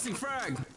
Tossing frag!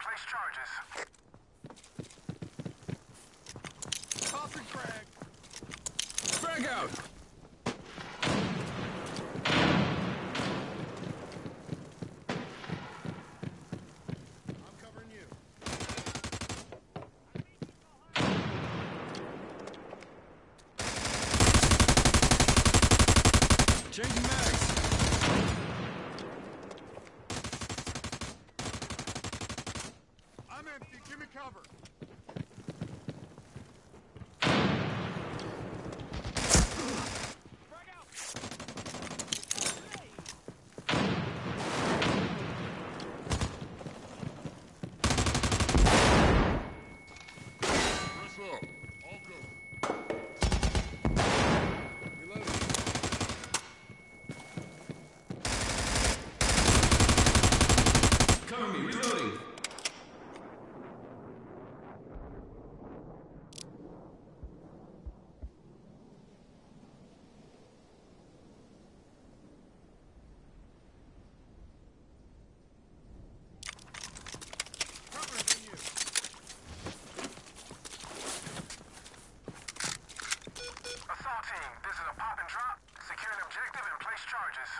Place charges. Tossing frag. Frag out! I'm covering you. Changing mags! I'm empty. Give me cover. Press up. All good. Reloading. Cover me, reloading! Covering you. Assault team, this is a pop and drop. Secure an objective and place charges.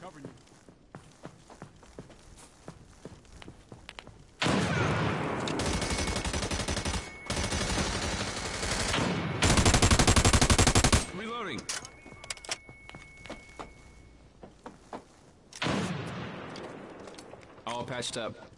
Covering you. Reloading! All patched up.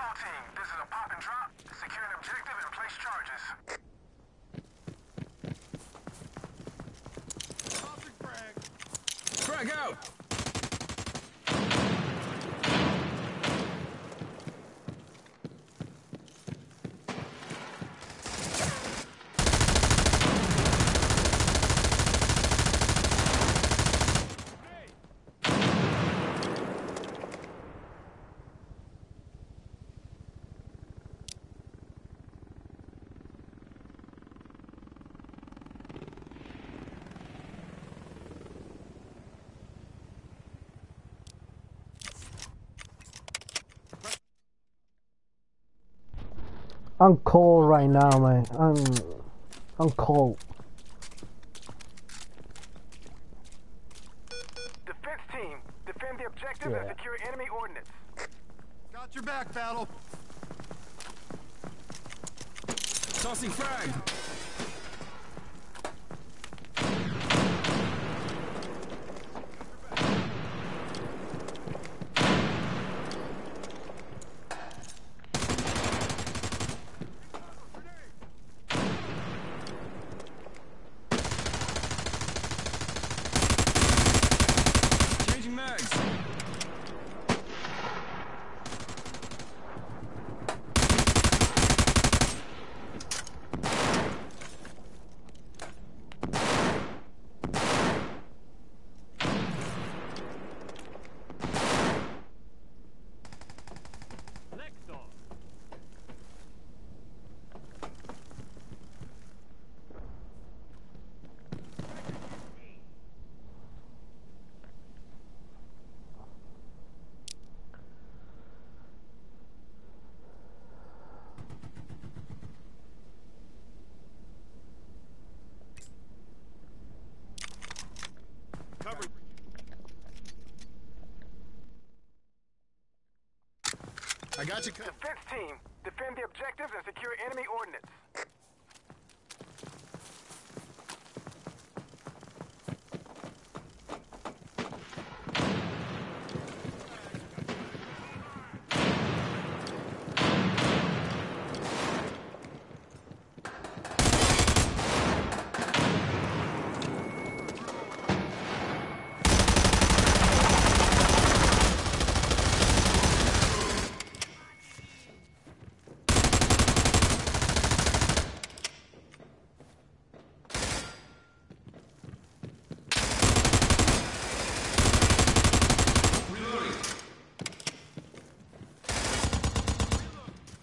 Assault team, this is a pop and drop. Secure an objective and place charges. Topic out! I'm cold right now, man. I'm I'm cold. Defense team, defend the objective Yeah. and secure enemy ordnance. Got your back, Battle. Tossing frag! Got you. Defense team, defend the objectives and secure enemy ordnance. Reloading!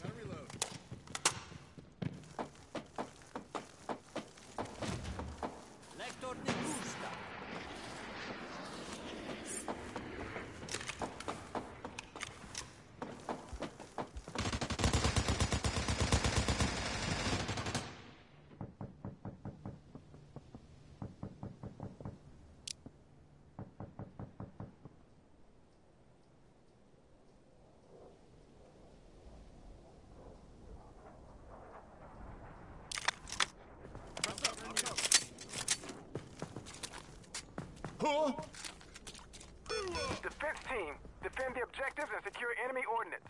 Gotta reload. Lector de gusta. Press up. I'll cover. Huh? Defense team, defend the objectives and secure enemy ordnance.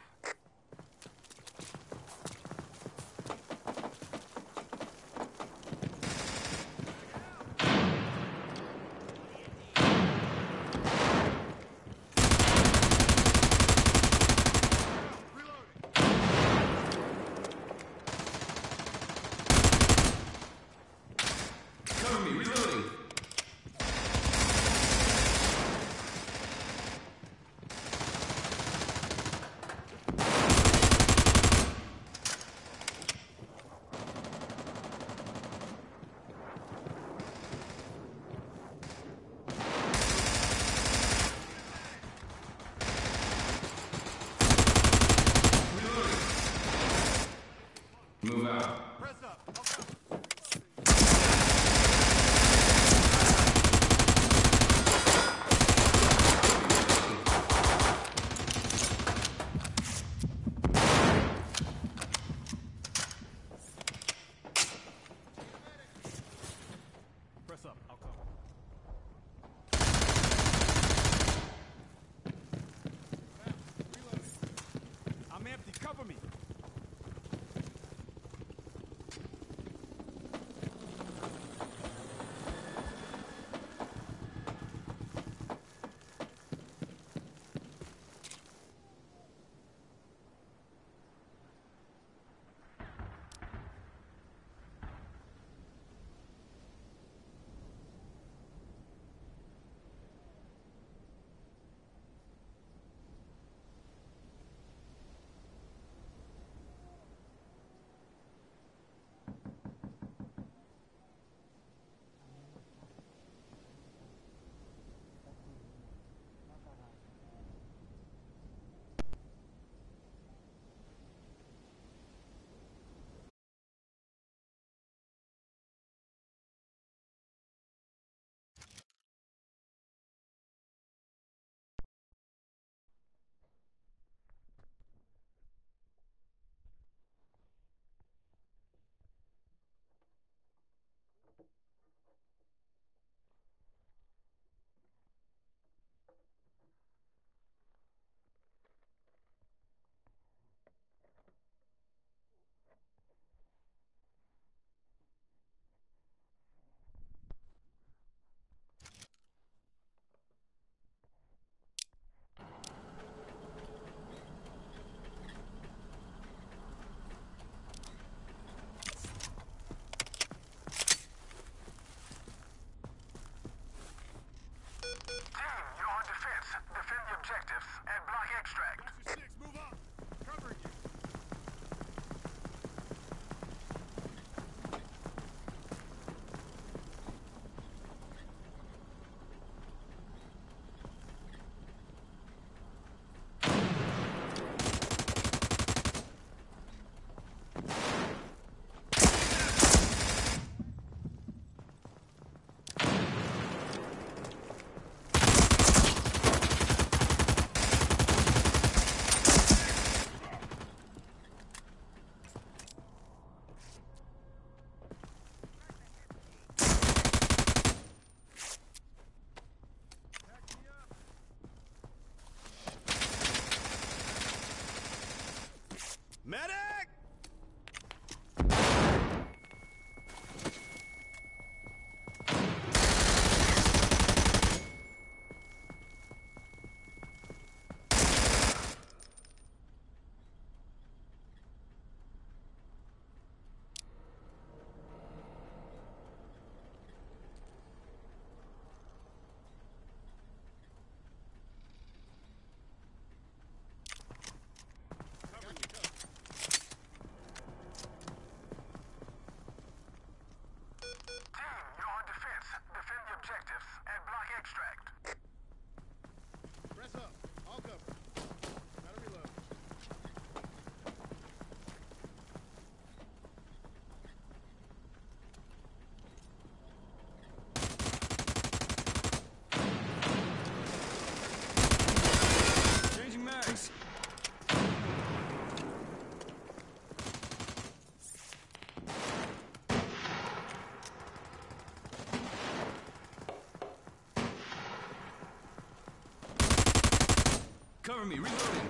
me. Reloading.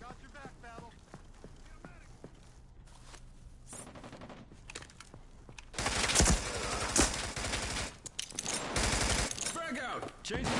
Got your back, battle. Frag out. Change.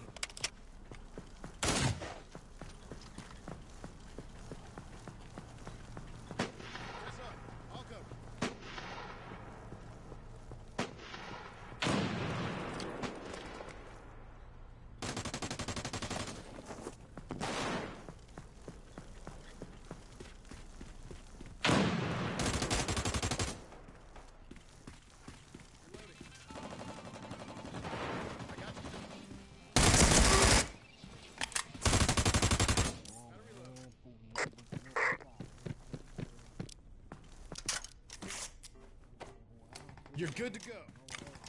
You're good to go.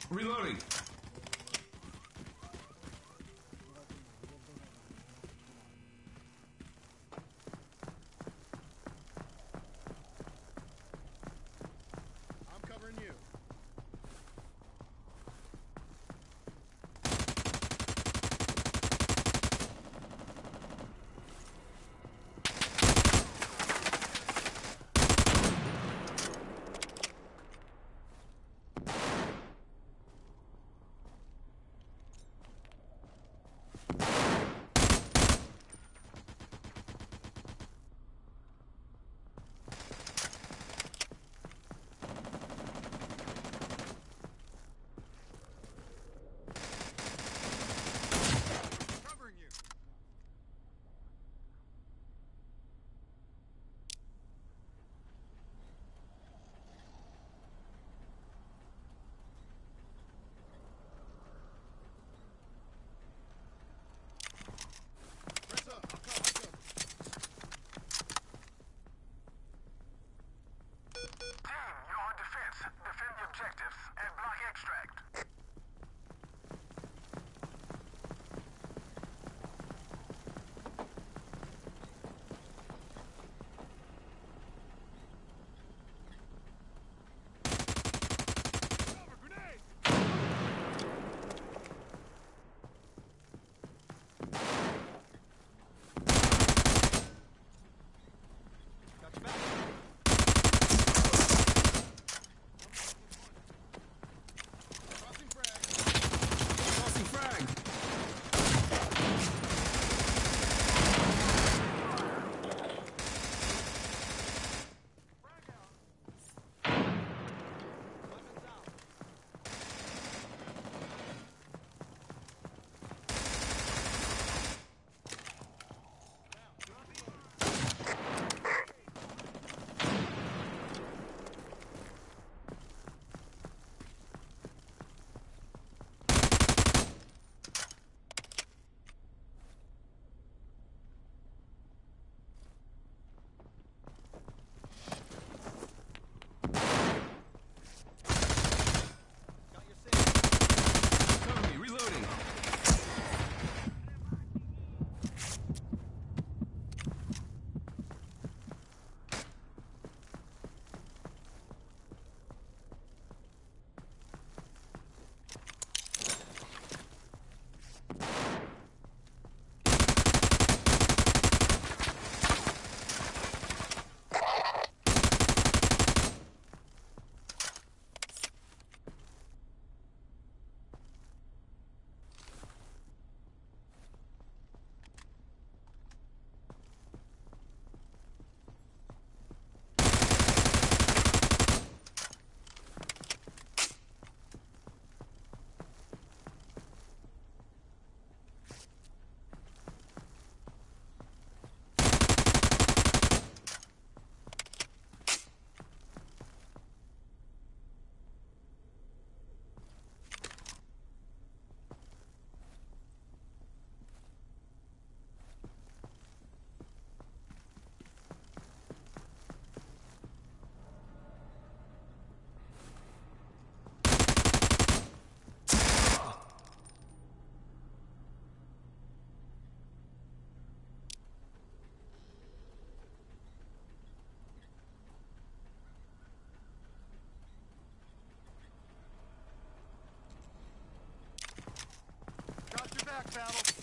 Reloading. battle.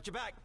Got your back.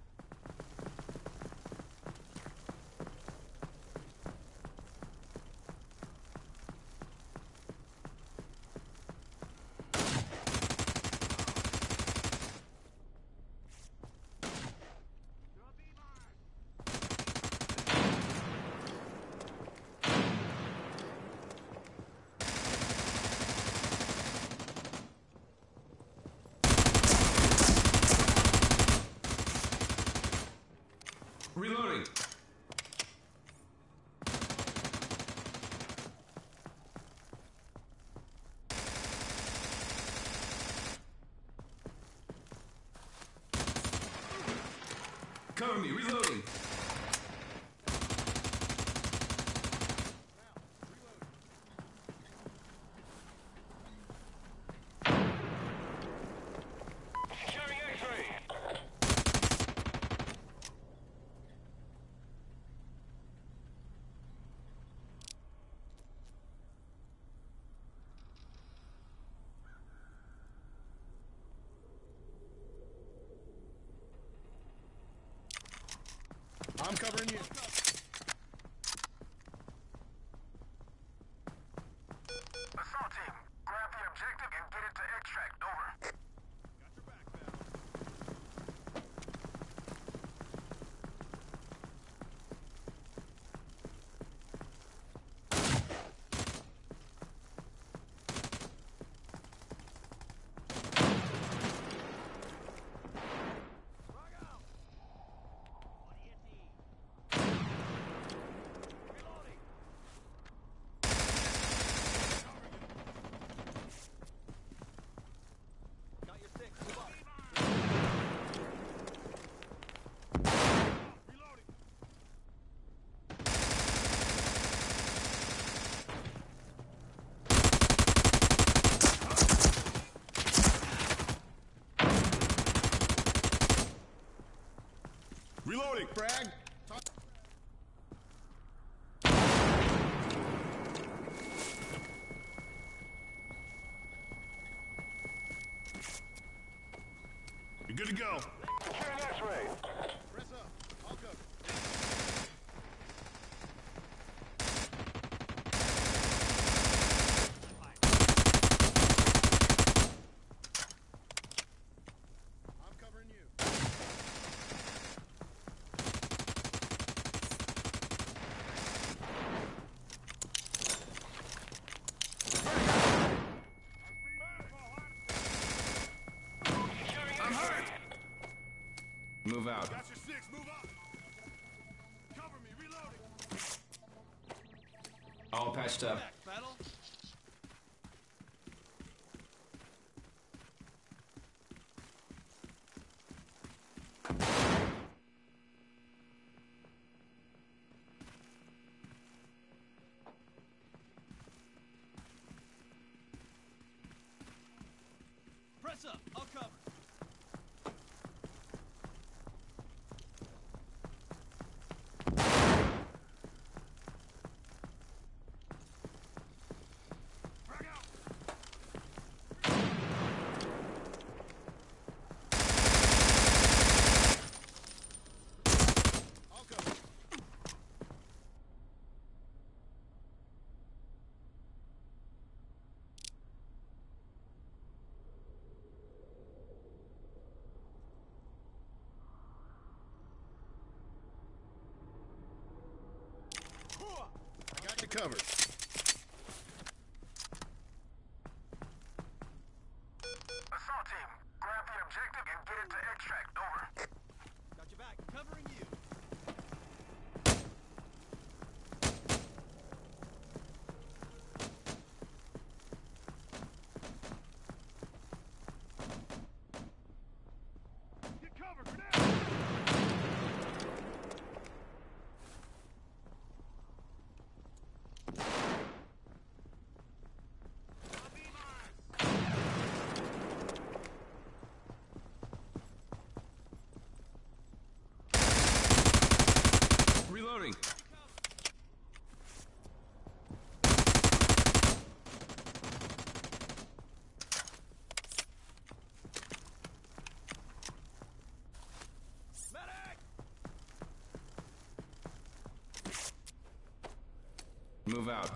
over me. Reloading. here. brag? out. Got your six, move up. Cover me, reloading. All patched up. Press up, I'll come. covered. out.